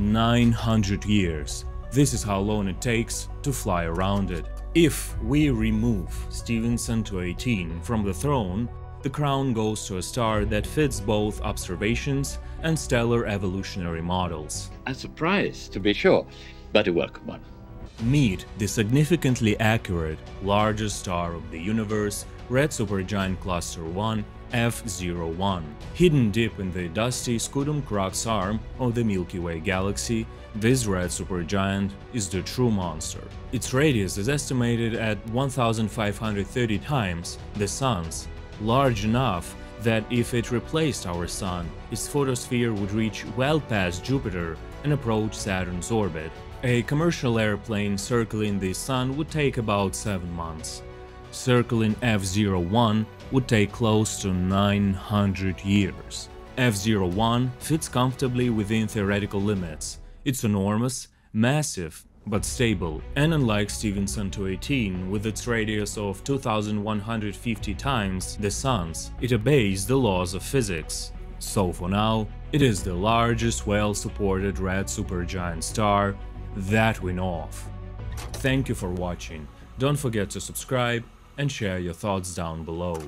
900 years. This is how long it takes to fly around it. If we remove Stephenson 218 from the throne, the crown goes to a star that fits both observations and stellar evolutionary models. A surprise, to be sure, but a welcome one. Meet the significantly accurate largest star of the universe, red supergiant cluster 1 F01. Hidden deep in the dusty Scutum-Crux arm of the Milky Way galaxy, this red supergiant is the true monster. Its radius is estimated at 1530 times the Sun's, large enough that if it replaced our Sun, its photosphere would reach well past Jupiter and approach Saturn's orbit. A commercial airplane circling the Sun would take about 7 months. Circling F01 would take close to 900 years. F01 fits comfortably within theoretical limits. It's enormous, massive, but stable, and unlike Stephenson 218 with its radius of 2150 times the Sun's, it obeys the laws of physics. So for now, it is the largest well-supported red supergiant star that we know of. Thank you for watching, don't forget to subscribe and share your thoughts down below.